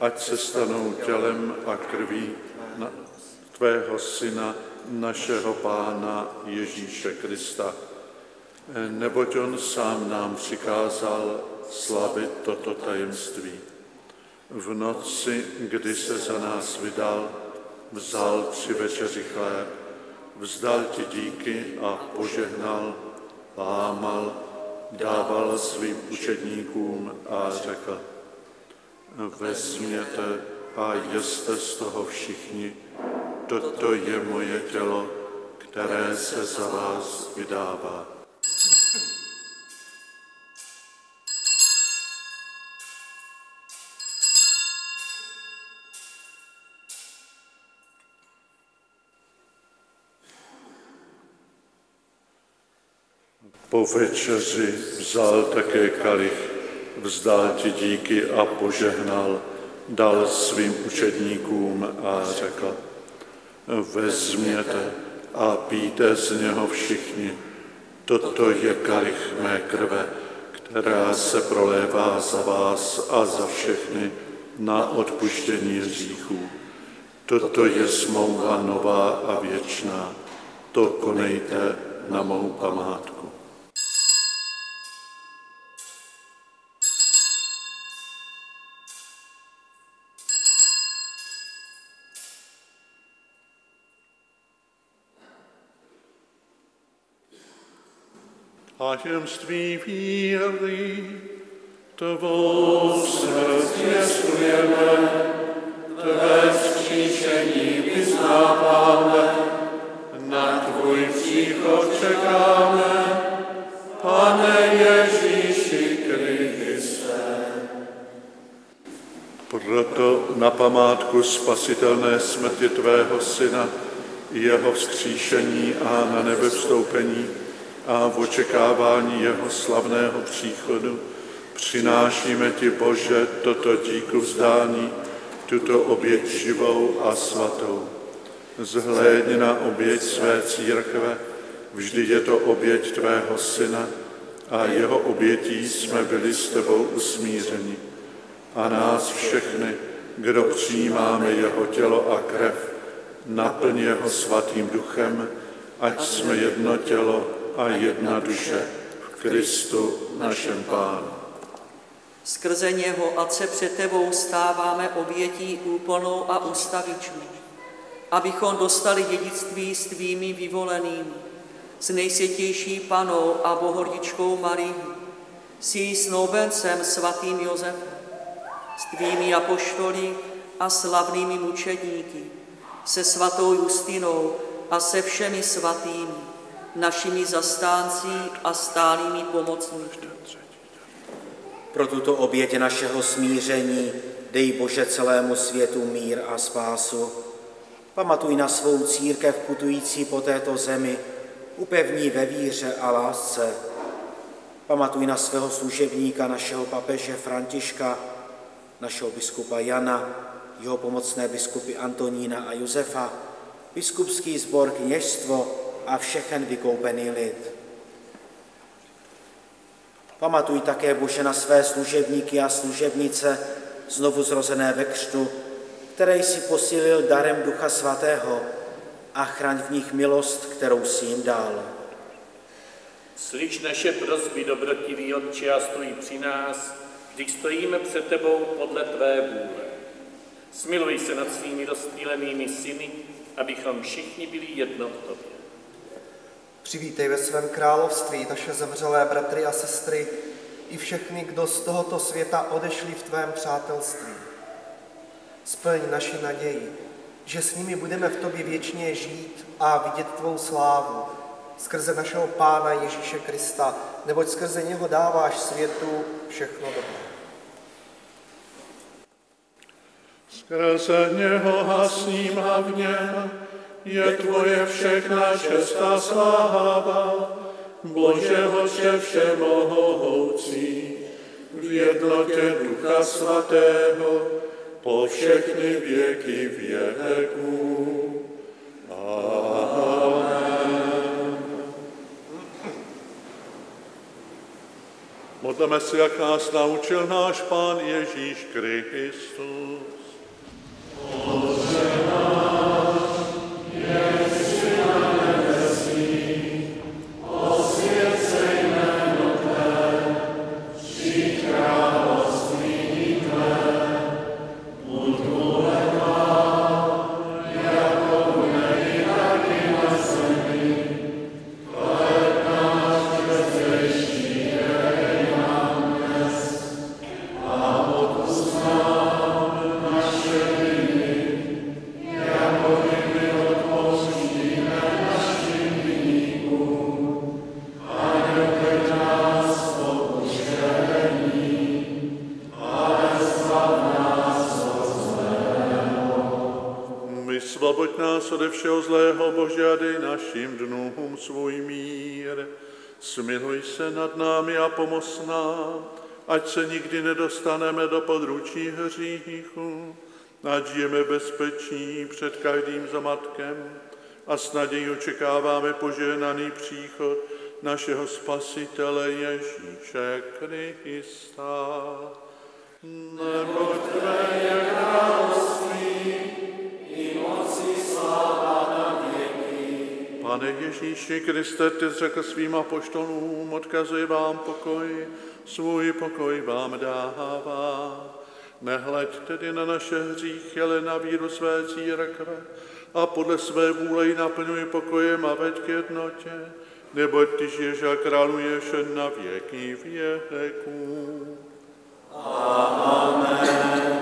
ať se stanou tělem a krví na tvého syna, našeho pána Ježíše Krista. Neboť on sám nám přikázal slavit toto tajemství. V noci, kdy se za nás vydal, vzal při večeři chléb, vzdal ti díky a požehnal, lámal, dával svým učedníkům a řekl, vezměte a jeste z toho všichni, toto je moje tělo, které se za vás vydává. Po večeři vzal také kalich, vzdal ti díky a požehnal, dal svým učedníkům a řekl, vezměte a píte z něho všichni. Toto je kalich mé krve, která se prolévá za vás a za všechny na odpuštění hříchů. Toto je smlouva nová a věčná. To konejte na mou památku. Blaženství víry, tvou srdce zvěstujeme, tvé vzkříšení vyznáváme, na tvůj příchod čekáme, Pane Ježíši Kriste. Proto na památku spasitelné smrti tvého syna, jeho vzkříšení a na nebe vstoupení, a v očekávání jeho slavného příchodu přinášíme Ti, Bože, toto díku vzdání, tuto oběť živou a svatou. Zhlédni na oběť své církve, vždy je to oběť Tvého Syna a jeho obětí jsme byli s Tebou usmířeni. A nás všechny, kdo přijímáme jeho tělo a krev, naplň jeho svatým duchem, ať jsme jedno tělo a jedna duše v Kristu našem Pánu. Skrze něho, ať se před tebou stáváme obětí úplnou a ustavičnou, abychom dostali dědictví s tvými vyvolenými, s nejsvětější panou a bohordičkou Marii, s její snoubencem svatým Josefem, s tvými apoštoly a slavnými mučedníky, se svatou Justinou a se všemi svatými, našimi zastánci a stálými pomocníky. Pro tuto oběť našeho smíření dej Bože celému světu mír a spásu. Pamatuj na svou církev putující po této zemi, upevní ve víře a lásce. Pamatuj na svého služebníka, našeho papeže Františka, našeho biskupa Jana, jeho pomocné biskupy Antonína a Josefa, biskupský sbor, kněžstvo a všechen vykoupený lid. Pamatuj také, Bože, na své služebníky a služebnice, znovu zrozené ve křtu, které jsi posílil darem Ducha Svatého a chraň v nich milost, kterou jsi jim dal. Slyš naše prosby, dobrotivý Otče, a stůj při nás, když stojíme před tebou podle tvé vůle. Smiluj se nad svými rozptýlenými syny, abychom všichni byli jedno v tobě. Přivítej ve svém království naše zemřelé bratry a sestry i všechny, kdo z tohoto světa odešli v tvém přátelství. Splň naši naději, že s nimi budeme v tobě věčně žít a vidět tvou slávu skrze našeho Pána Ježíše Krista, neboť skrze něho dáváš světu všechno dobré. Skrze něho hasním hlavně je tvoje všechna čestá sláva, Bože Hoče všemohoucí, v jednotě Ducha Svatého, po všechny věky věků. Amen. Modleme se, jak nás naučil náš Pán Ježíš Kristus. Ať se nikdy nedostaneme do područí hříchu, ať žijeme bezpečí před každým zamatkem a s nadějí očekáváme požehnaný příchod našeho Spasitele Ježíše Krista. Neboť tvé je království, Pane Ježíši Kriste, ty řekl svým apoštolům, odkazuji vám pokoj, svůj pokoj vám dává. Nehleď tedy na naše hříchy, ale na víru své církve a podle své vůle ji naplňuj pokojem a veď k jednotě, neboť ty žiješ a králuješ na věky věků. Amen.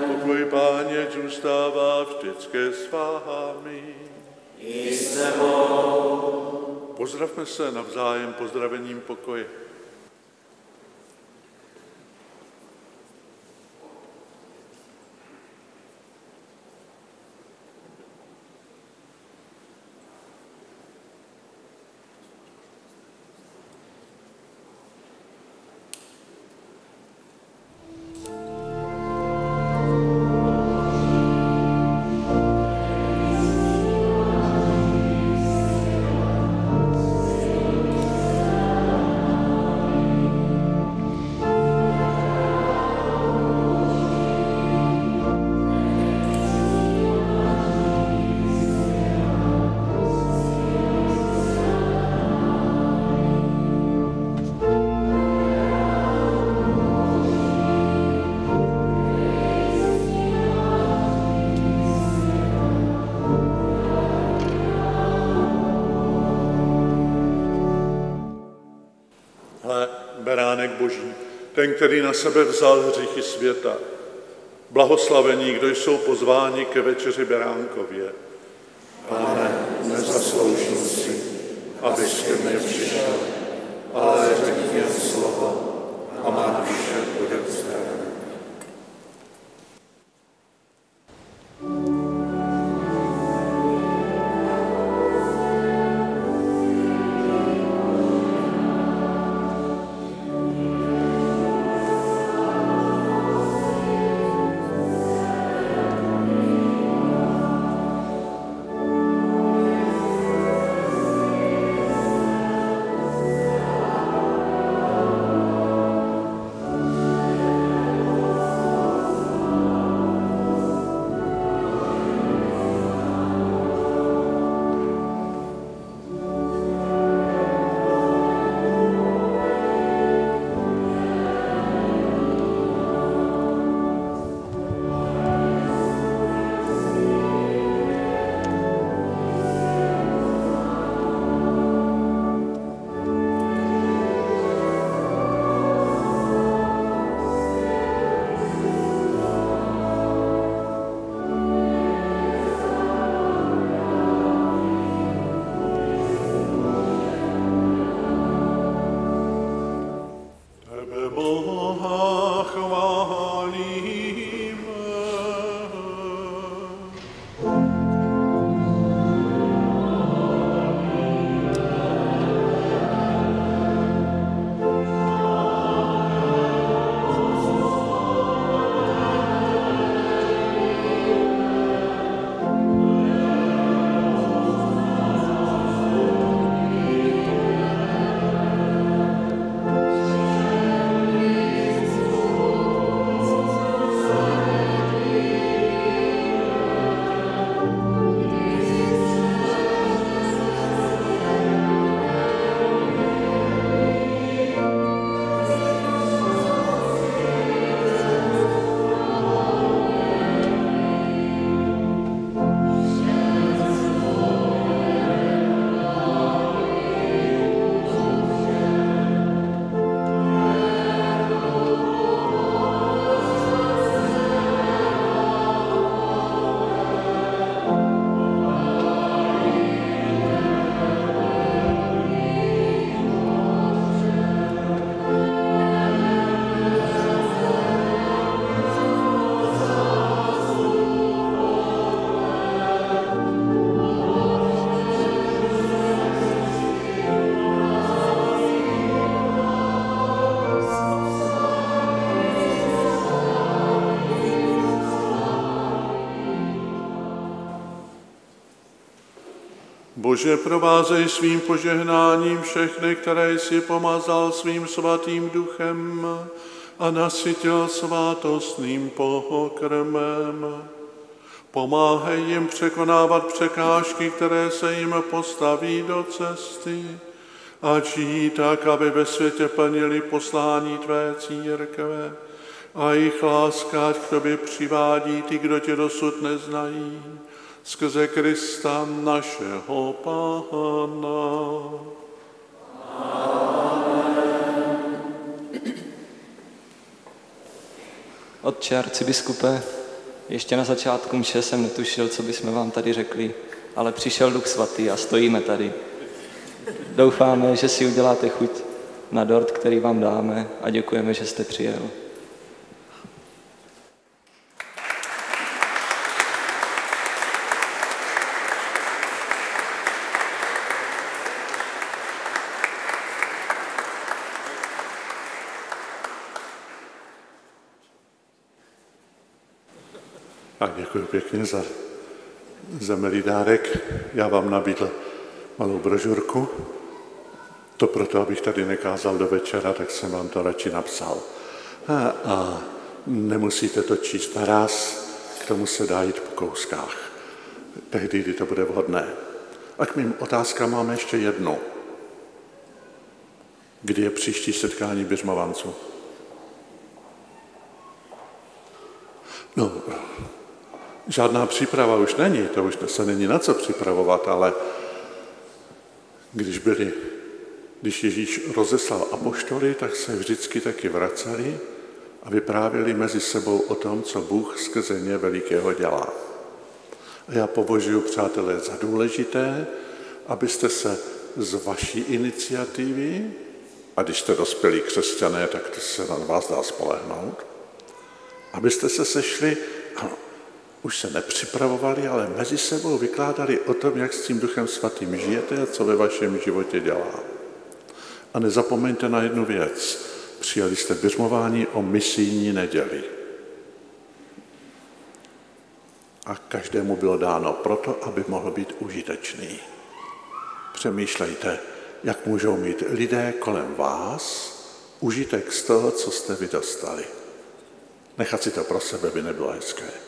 Pokoj Páně zůstává vždycky s vámi. I s tebou. Pozdravme se navzájem pozdravením pokoje. Ten, který na sebe vzal hříchy světa. Blahoslavení, kdo jsou pozváni ke večeři beránkově. Pane, nezasloužím si, abys ke mně přišel, Bože, provázej svým požehnáním všechny, které jsi pomazal svým svatým duchem a nasytil svátostným pokrmem. Pomáhej jim překonávat překážky, které se jim postaví do cesty a žijí tak, aby ve světě plnili poslání Tvé církve a jejich láska, k Tobě přivádí ty, kdo Tě dosud neznají, skrze Krista našeho Pána. Otče arcibiskupe, ještě na začátku mše jsem netušil, co bychom vám tady řekli, ale přišel Duch Svatý a stojíme tady. Doufáme, že si uděláte chuť na dort, který vám dáme a děkujeme, že jste přijel. A děkuji pěkně za, za milý dárek. Já vám nabídl malou brožurku. To proto, abych tady nekázal do večera, tak jsem vám to radši napsal. A, a nemusíte to číst naraz, k tomu se dá jít po kouskách. Tehdy, kdy to bude vhodné. A k mým otázkám máme ještě jednu. Kdy je příští setkání běžmovanců? No, žádná příprava už není, to už se není na co připravovat, ale když byli Když Ježíš rozeslal apoštoly, tak se vždycky taky vraceli a vyprávěli mezi sebou o tom, co Bůh skrze ně velikého dělá. A já považuji, přátelé, za důležité, abyste se z vaší iniciativy, a když jste dospělí křesťané, tak to se na vás dá spolehnout, abyste se sešli, už se nepřipravovali, ale mezi sebou vykládali o tom, jak s tím Duchem Svatým žijete a co ve vašem životě dělá. A nezapomeňte na jednu věc. Přijali jste běžmování o misijní neděli. A každému bylo dáno proto, aby mohl být užitečný. Přemýšlejte, jak můžou mít lidé kolem vás užitek z toho, co jste vy dostali. Nechat si to pro sebe by nebylo hezké.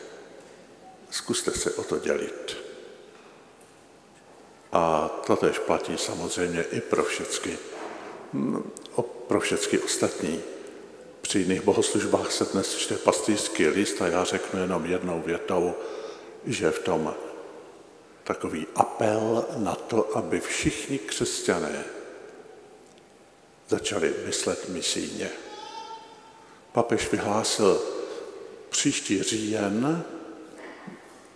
Zkuste se o to dělit. A to tež platí samozřejmě i pro všechny, pro všechny ostatní. Při jiných bohoslužbách se dnes čte pastýřský list a já řeknu jenom jednou větou, že v tom takový apel na to, aby všichni křesťané začali myslet misijně. Papež vyhlásil příští říjen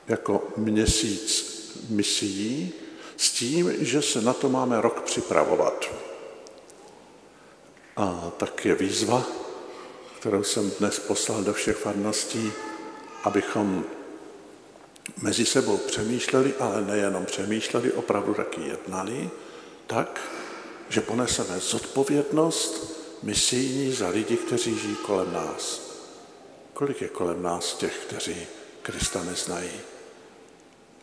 jako měsíc misií s tím, že se na to máme rok připravovat. A tak je výzva, kterou jsem dnes poslal do všech farností, abychom mezi sebou přemýšleli, ale nejenom přemýšleli, opravdu taky jednali, tak, že poneseme zodpovědnost misijní za lidi, kteří žijí kolem nás. Kolik je kolem nás těch, kteří Krista neznají?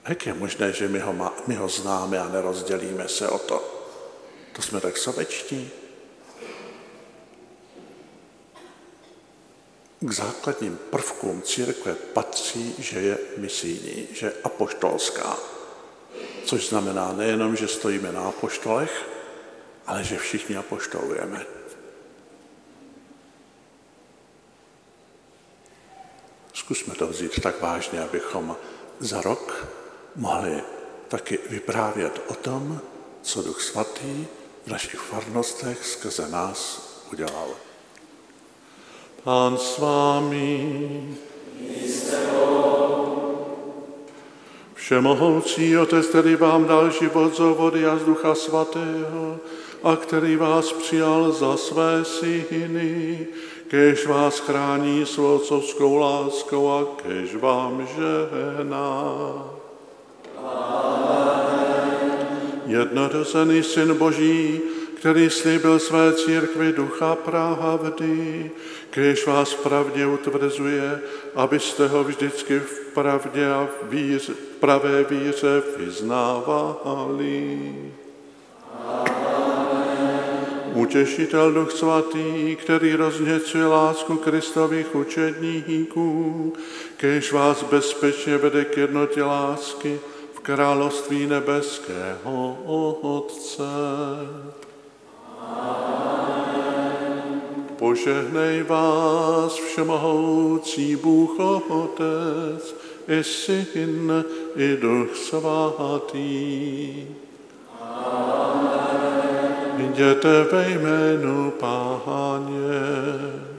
Jak je možné, že my ho, má, my ho známe a nerozdělíme se o to? To jsme tak sobečtí. K základním prvkům církve patří, že je misijní, že je apoštolská. Což znamená nejenom, že stojíme na apoštolech, ale že všichni apoštolujeme. Zkusme to vzít tak vážně, abychom za rok mohli taky vyprávět o tom, co Duch Svatý v našich farnostech skrze nás udělal. Pán s vámi. Všemohoucí Otec, který vám dal život z vody a z Ducha Svatého a který vás přijal za své syny, kež vás chrání svou láskou a kež vám žehná. Jednorozený Syn Boží, který slíbil své církvi ducha pravdy, kež vás pravdě utvrzuje, abyste ho vždycky v pravdě a v, pravé víře vyznávali. Utěšitel Duch Svatý, který rozněcuje lásku Kristových učedníků, kež vás bezpečně vede k jednotě lásky království nebeského Otce. Požehnej vás všemohoucí Bůh Otec, i Syn, i Duch Svatý. Jděte ve jménu Páně.